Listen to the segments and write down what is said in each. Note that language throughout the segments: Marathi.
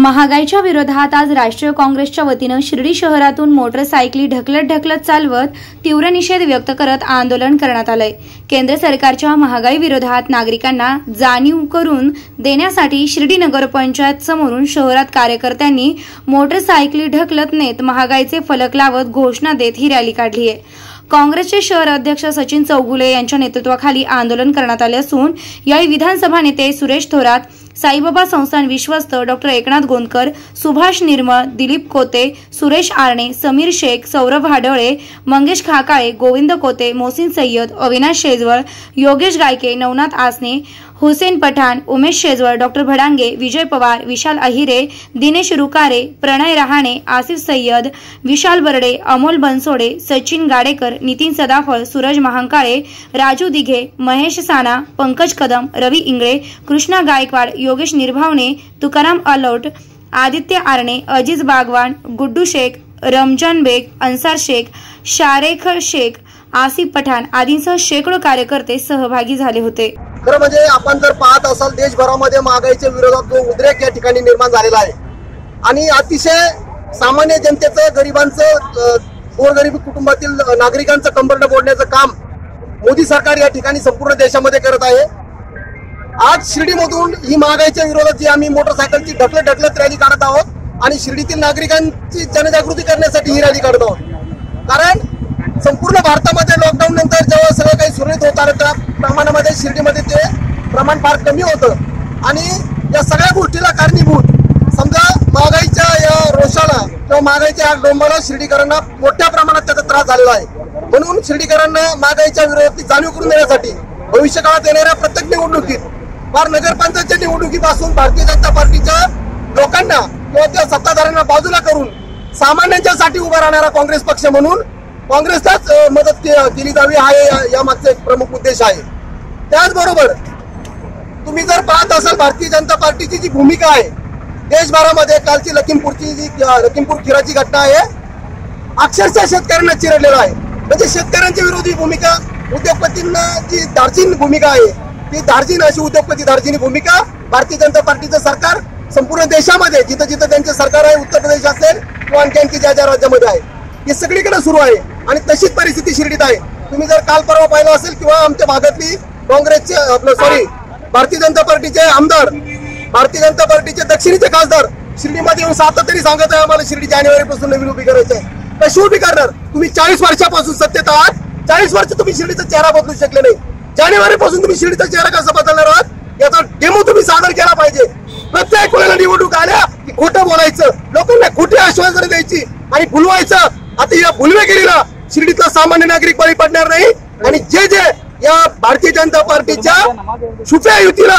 महागाईच्या विरोधात आज राष्ट्रीय काँग्रेसच्या वतीनं शिर्डी शहरातून मोटरसायकली ढकलत ढकलत चालवत तीव्र निषेध व्यक्त करत आंदोलन करण्यात आलंय. केंद्र सरकारच्या महागाई विरोधात नागरिकांना जाणीव करून देण्यासाठी शिर्डी नगरपंचायत समोरून शहरात कार्यकर्त्यांनी मोटरसायकली ढकलत नेत महागाईचे फलक लावत घोषणा देत ही रॅली काढली आहे. काँग्रेसचे शहर अध्यक्ष सचिन चौगुले यांच्या नेतृत्वाखाली आंदोलन करण्यात आले असून यावेळी विधानसभा नेते सुरेश थोरात साईबाबा संस्थान विश्वस्त डॉक्टर एकनाथ गोंदकर सुभाष निर्मळ दिलीप कोते सुरेश आरणे समीर शेख सौरभ हाडळे मंगेश खाकाळे गोविंद कोते मोहसिन सय्यद अविनाश शेजवळ योगेश गायके नवनाथ आसने हुसेन पठाण उमेश शेजवळ डॉक्टर भडांगे विजय पवार विशाल अहिरे दिनेश रुकारे प्रणय रहाणे आसिफ सय्यद विशाल बर्डे अमोल बनसोडे सचिन गाडेकर नितीन सदाफळ सूरज महांकाळे राजू दिघे महेश साना पंकज कदम रवी इंगळे कृष्णा गायकवाड योगेश निर्भावणे तुकाराम अलौट आदित्य आरणे अजिज बागवान गुड्डू शेख रमजान बेग अन्सार शेख शारेख शेख आसिफ पठाण आदींसह शेकडो कार्यकर्ते सहभागी झाले होते. खरं म्हणजे आपण जर पाहत असाल देशभरामध्ये महागाईच्या विरोधात जो उद्रेक या ठिकाणी निर्माण झालेला आहे. आणि अतिशय सामान्य जनतेचं गरिबांचं गोरगरीब कुटुंबातील नागरिकांचं कंबरडं बोडण्याचं काम मोदी सरकार या ठिकाणी संपूर्ण देशामध्ये करत आहे. आज शिर्डीमधून ही महागाईच्या विरोधात जी आम्ही मोटरसायकलची ढकलत ढकलत रॅली काढत आहोत आणि शिर्डीतील नागरिकांची जनजागृती करण्यासाठी ही रॅली काढत आहोत. कारण संपूर्ण भारतामध्ये प्रमाणामध्ये शिर्डीमध्ये ते प्रमाण फार कमी होतं. आणि या सगळ्या गोष्टीला कारणीभूत समजा महागाईच्या या रोषाला किंवा महागाईच्या या डोंबाला शिर्डीकरांना मोठ्या प्रमाणात त्याचा त्रास झालेला आहे. म्हणून शिर्डीकरांना महागाईच्या विरोधात जाणीव करून देण्यासाठी भविष्य काळात येणाऱ्या प्रत्येक निवडणुकीत फार नगरपंचायतच्या निवडणुकीपासून भारतीय जनता पार्टीच्या लोकांना किंवा त्या सत्ताधाऱ्यांना बाजूला करून सामान्यांच्यासाठी उभा राहणारा काँग्रेस पक्ष म्हणून काँग्रेसलाच मदत केली जावी हा या- या मागचा एक प्रमुख उद्देश आहे. त्याचबरोबर तुम्ही जर पाहत असाल भारतीय जनता पार्टीची जी भूमिका आहे देशभरामध्ये कालची लखीमपूरची जी लखीमपूर खिराची घटना आहे अक्षरशः शेतकऱ्यांना चिरडलेला आहे. म्हणजे शेतकऱ्यांची विरोधी भूमिका उद्योगपतींना जी दार्जिन भूमिका आहे ती दार्जिन अशी उद्योगपती दार्जिनी भूमिका भारतीय जनता पार्टीचं सरकार संपूर्ण देशामध्ये जिथं जिथं त्यांचे सरकार आहे उत्तर प्रदेश असेल किंवा आणखी आणखी ज्या ज्या राज्यामध्ये आहे ही सगळीकडे सुरू आहे. आणि तशीच परिस्थिती शिर्डीत आहे. तुम्ही जर काल परवा पाहिलं असेल किंवा आमच्या भागातली काँग्रेसचे आपलं सॉरी भारतीय जनता पार्टीचे आमदार भारतीय जनता पार्टीचे दक्षिणीचे खासदार शिर्डीमध्ये येऊन सातत्याने सांगत आहे आम्हाला शिर्डी जानेवारी पासून नवीन उभी करायचं आहे. कशी उभी करणार? तुम्ही चाळीस वर्षापासून सत्तेत आहात. चाळीस वर्ष तुम्ही शिर्डीचा चेहरा बदलू शकले नाही. जानेवारी पासून तुम्ही शिर्डीचा चेहरा कसा बदलणार आहात? याचा डेमो तुम्ही सादर केला पाहिजे. प्रत्येक वेळेला निवडणूक आल्या की खोटं बोलायचं. लोकांना खोटी आश्वासन द्यायची आणि भुलवायचं आता या भुलवेगिरीला शिर्डीतला सामान्य नागरिक बळी पडणार नाही. आणि जे जे या भारतीय जनता पार्टीच्या छुप्या युतीला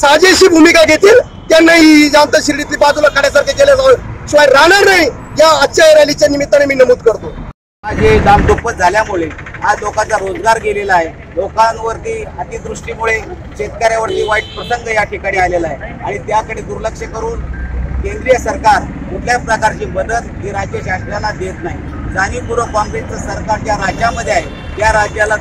साजेशी भूमिका घेतील. त्यांना ही जनता शिर्डीतली बाजूला काढण्यासारखे केले जाऊ शिवाय राहणार नाही. या आजच्या रॅलीच्या निमित्ताने मी नमूद करतो. माझे दाम दुप्पट झाल्यामुळे आज लोकांचा रोजगार गेलेला आहे. लोकांवरती अतिदृष्टीमुळे शेतकऱ्यावरती वाईट प्रसंग या ठिकाणी आलेला आहे. आणि त्याकडे दुर्लक्ष करून केंद्रीय सरकार कुठल्याच प्रकारची मदत ही राज्य शासनाला देत नाही. जाणीवपूर्वक काँग्रेसचं सरकार ज्या राज्यामध्ये आहे त्या राज्याला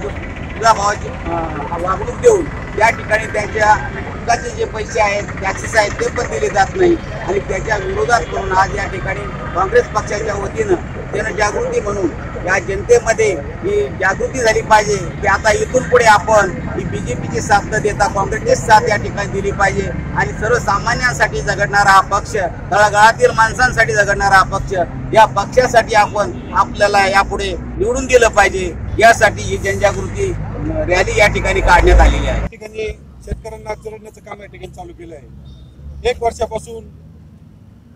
दुसऱ्या भावाची वागणूक देऊन त्या ठिकाणी त्यांच्या हक्काचे जे पैसे आहेत टॅक्सेस आहेत ते पण दिले जात नाही. आणि त्याच्या विरोधात करून आज या ठिकाणी काँग्रेस पक्षाच्या वतीनं जनजागृती म्हणून या जनतेमध्ये ही जागृती झाली पाहिजे. की आता इथून पुढे आपण ही बीजेपीची साथ न देता काँग्रेसची साथ या ठिकाणी दिली पाहिजे. आणि सर्वसामान्यांसाठी झगडणारा हा पक्ष तळागाळातील माणसांसाठी झगडणारा हा पक्ष या पक्षासाठी आपण आपल्याला यापुढे निवडून दिलं पाहिजे. यासाठी ही जनजागृती रॅली या ठिकाणी काढण्यात आलेली आहे. या ठिकाणी शेतकऱ्यांना चिरडण्याचं काम या ठिकाणी चालू केलं आहे. एक वर्षापासून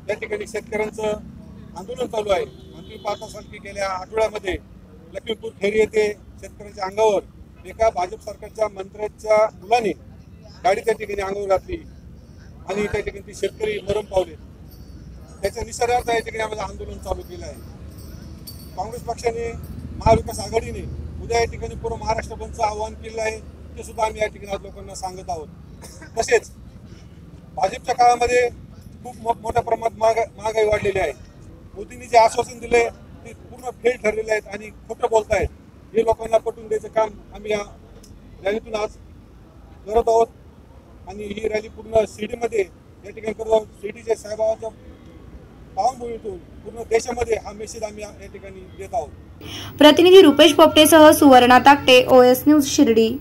या ठिकाणी शेतकऱ्यांचं आंदोलन चालू आहे. मंत्री तुम्ही पाहत असाल की गेल्या आठवड्यामध्ये लखीमपूर खेरी येथे शेतकऱ्यांच्या अंगावर एका भाजप सरकारच्या मंत्र्याच्या मुलाने गाडी त्या ठिकाणी अंगावर घातली आणि त्या ठिकाणी ती शेतकरी मरण पावले. त्याच्या निसर्गार्थ या ठिकाणी आम्हाला आंदोलन चालू केलं आहे. काँग्रेस पक्षाने महाविकास आघाडीने उद्या या ठिकाणी पूर्ण महाराष्ट्र बंदचं आवाहन केलं आहे ते सुद्धा आम्ही या ठिकाणी आज लोकांना सांगत आहोत. तसेच भाजपच्या काळामध्ये खूप मोठ्या प्रमाणात महागा महागाई वाढलेली आहे. मोदींनी जे आश्वासन दिले ते पूर्ण फेल ठरलेले आहेत आणि खोटं बोलतायत. हे लोकांना पटवून द्यायचं काम आम्ही या रॅलीतून आज करत आहोत. आणि ही रॅली पूर्ण शिर्डीमध्ये या ठिकाणी करत आहोत. शिर्डीच्या साहेबाच्या पावनभूमीतून पूर्ण देशामध्ये हा मेसेज आम्ही या या ठिकाणी देत आहोत. प्रतिनिधी रुपेश पोपटेसह सुवर्णा ताकटे ओएस न्यूज शिर्डी.